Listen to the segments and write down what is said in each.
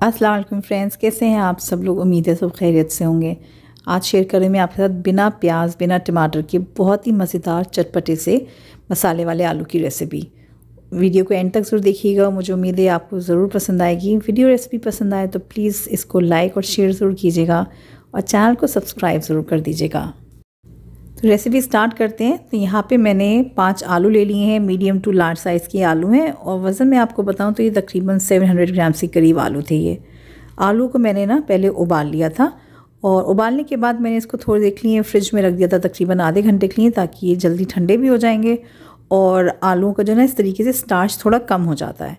अस्सलाम फ्रेंड्स, कैसे हैं आप सब लोग? उम्मीद है सब खैरियत से होंगे। आज शेयर करें मैं आपके साथ बिना प्याज, बिना टमाटर के बहुत ही मज़ेदार चटपटे से मसाले वाले आलू की रेसिपी वीडियो को एंड तक ज़रूर देखिएगा मुझे उम्मीद है आपको ज़रूर पसंद आएगी। वीडियो रेसिपी पसंद आए तो प्लीज़ इसको लाइक और शेयर ज़रूर कीजिएगा और चैनल को सब्सक्राइब ज़रूर कर दीजिएगा। तो रेसिपी स्टार्ट करते हैं। तो यहाँ पे मैंने पाँच आलू ले लिए हैं। मीडियम टू लार्ज साइज़ के आलू हैं। और वज़न में आपको बताऊँ तो ये तकरीबन 700 ग्राम के करीब आलू थे ये। आलू को मैंने ना पहले उबाल लिया था। और उबालने के बाद मैंने इसको थोड़ी देख लिए फ्रिज में रख दिया था, तकरीबन आधे घंटे के लिए, ताकि ये जल्दी ठंडे भी हो जाएँगे। और आलूओं का जो है इस तरीके से स्टार्च थोड़ा कम हो जाता है।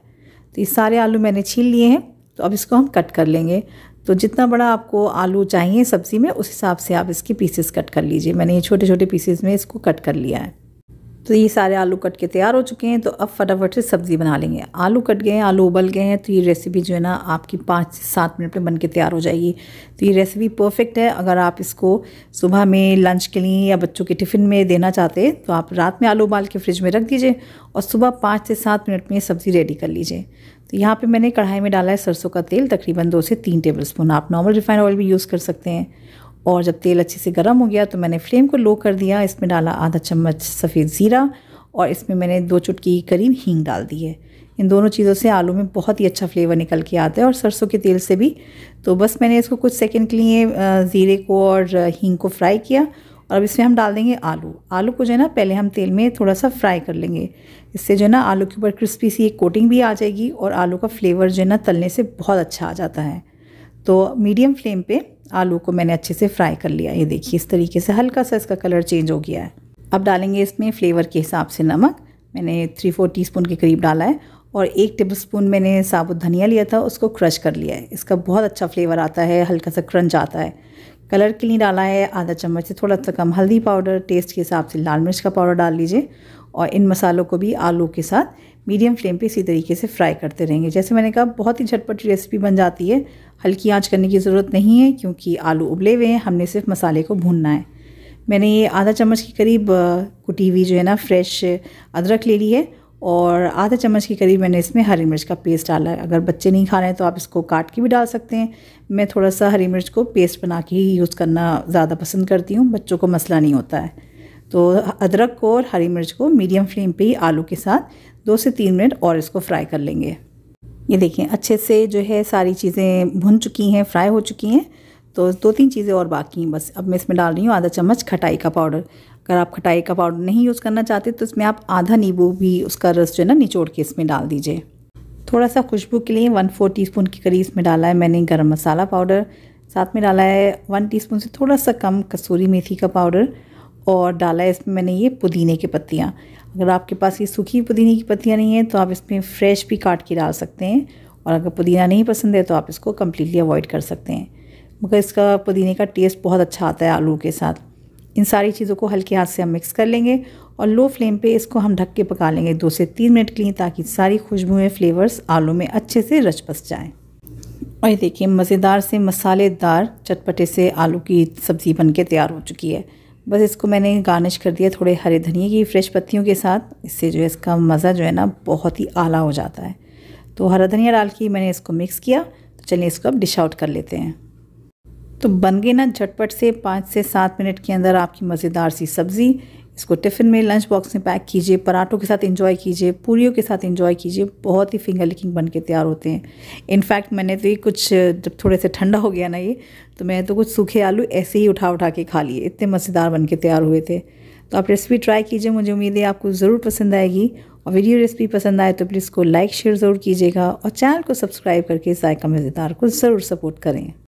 तो ये सारे आलू मैंने छील लिए हैं। तो अब इसको हम कट कर लेंगे। तो जितना बड़ा आपको आलू चाहिए सब्ज़ी में, उस हिसाब से आप इसकी पीसेस कट कर लीजिए। मैंने ये छोटे छोटे पीसेस में इसको कट कर लिया है। तो ये सारे आलू कट के तैयार हो चुके हैं तो अब फटाफट से सब्ज़ी बना लेंगे। आलू कट गए हैं, आलू उबल गए हैं तो ये रेसिपी जो है ना आपकी पाँच से सात मिनट में बन के तैयार हो जाएगी। तो ये रेसिपी परफेक्ट है। अगर आप इसको सुबह में लंच के लिए या बच्चों के टिफ़िन में देना चाहते तो आप रात में आलू उबाल के फ्रिज में रख दीजिए और सुबह पाँच से सात मिनट में सब्ज़ी रेडी कर लीजिए। तो यहाँ पे मैंने कढ़ाई में डाला है सरसों का तेल, तकरीबन दो से तीन टेबल आप नॉर्मल रिफाइंड ऑयल भी यूज़ कर सकते हैं। और जब तेल अच्छे से गर्म हो गया तो मैंने फ्लेम को लो कर दिया, इसमें डाला आधा चम्मच सफ़ेद ज़ीरा और इसमें मैंने दो चुटकी करीब हींग डाल दी है। इन दोनों चीज़ों से आलू में बहुत ही अच्छा फ्लेवर निकल के आता है और सरसों के तेल से भी। तो बस मैंने इसको कुछ सेकंड के लिए ज़ीरे को और हींग को फ्राई किया और अब इसमें हम डाल देंगे आलू। आलू को जो है ना, पहले हम तेल में थोड़ा सा फ्राई कर लेंगे। इससे जो है ना, आलू के ऊपर क्रिस्पी सी एक कोटिंग भी आ जाएगी और आलू का फ्लेवर जो है ना, तलने से बहुत अच्छा आ जाता है। तो मीडियम फ्लेम पे आलू को मैंने अच्छे से फ्राई कर लिया। ये देखिए, इस तरीके से हल्का सा इसका कलर चेंज हो गया है। अब डालेंगे इसमें फ्लेवर के हिसाब से नमक। मैंने थ्री फोर टी के करीब डाला है और एक टेबल स्पून मैंने साबुत धनिया लिया था, उसको क्रश कर लिया है। इसका बहुत अच्छा फ्लेवर आता है, हल्का सा क्रंच आता है। कलर के लिए डाला है आधा चम्मच से थोड़ा सा कम। हल्दी पाउडर टेस्ट के हिसाब से लाल मिर्च का पाउडर डाल लीजिए। और इन मसालों को भी आलू के साथ मीडियम फ्लेम पे इसी तरीके से फ्राई करते रहेंगे। जैसे मैंने कहा, बहुत ही झटपट रेसिपी बन जाती है। हल्की आँच करने की ज़रूरत नहीं है, क्योंकि आलू उबले हुए हैं, हमने सिर्फ़ मसाले को भूनना है। मैंने ये आधा चम्मच के करीब कुटी हुई जो है ना फ्रेश अदरक ले ली है और आधा चम्मच के करीब मैंने इसमें हरी मिर्च का पेस्ट डाला है। अगर बच्चे नहीं खा रहे हैं तो आप इसको काट के भी डाल सकते हैं। मैं थोड़ा सा हरी मिर्च को पेस्ट बना के ही यूज़ करना ज़्यादा पसंद करती हूँ। बच्चों को मसला नहीं होता है। तो अदरक को और हरी मिर्च को मीडियम फ्लेम पे ही आलू के साथ दो से तीन मिनट और इसको फ्राई कर लेंगे। ये देखें अच्छे से जो है सारी चीज़ें भुन चुकी हैं, फ्राई हो चुकी हैं। तो दो तीन चीज़ें और बाकी हैं बस। अब मैं इसमें डाल रही हूँ आधा चम्मच खटाई का पाउडर। अगर आप खटाई का पाउडर नहीं यूज़ करना चाहते तो इसमें आप आधा नींबू भी उसका रस जो है ना निचोड़ के इसमें डाल दीजिए। थोड़ा सा खुशबू के लिए वन फोर टी स्पून के करीब इसमें डाला है मैंने गर्म मसाला पाउडर। साथ में डाला है वन टीस्पून से थोड़ा सा कम कसूरी मेथी का पाउडर। और डाला है इसमें मैंने ये पुदीने की पत्तियाँ। अगर आपके पास ये सूखी पुदीने की पत्तियाँ नहीं हैं तो आप इसमें फ्रेश भी काट के डाल सकते हैं और अगर पुदीना नहीं पसंद है तो आप इसको कम्प्लीटली अवॉइड कर सकते हैं। मगर इसका पुदीने का टेस्ट बहुत अच्छा आता है आलू के साथ। इन सारी चीज़ों को हल्के हाथ से हम मिक्स कर लेंगे और लो फ्लेम पे इसको हम ढक के पका लेंगे दो से तीन मिनट के लिए ताकि सारी खुशबुएँ फ्लेवर्स आलू में अच्छे से रच बस जाएँ। और ये देखिए, मज़ेदार से मसालेदार चटपटे से आलू की सब्ज़ी बन के तैयार हो चुकी है। बस इसको मैंने गार्निश कर दिया थोड़े हरे धनिए की फ्रेश पत्तियों के साथ। इससे जो है इसका मज़ा जो है ना बहुत ही आला हो जाता है। तो हरा धनिया डाल के मैंने इसको मिक्स किया। तो चलिए इसको अब डिश आउट कर लेते हैं। तो बन गए ना झटपट से पाँच से सात मिनट के अंदर आपकी मज़ेदार सी सब्ज़ी। इसको टिफ़िन में, लंच बॉक्स में पैक कीजिए, पराठों के साथ इंजॉय कीजिए पूरियों के साथ इंजॉय कीजिए, बहुत ही फिंगर लिकिंग बन के तैयार होते हैं। इनफैक्ट मैंने तो ये कुछ, जब थोड़े से ठंडा हो गया ना ये तो मैंने तो कुछ सूखे आलू ऐसे ही उठा उठा के खा लिए, इतने मज़ेदार बन के तैयार हुए थे। तो आप रेसिपी ट्राई कीजिए, मुझे उम्मीद है आपको ज़रूर पसंद आएगी। और वीडियो रेसिपी पसंद आए तो प्लीज़ को लाइक शेयर ज़रूर कीजिएगा और चैनल को सब्सक्राइब करके जायका मज़ेदार को ज़रूर सपोर्ट करें।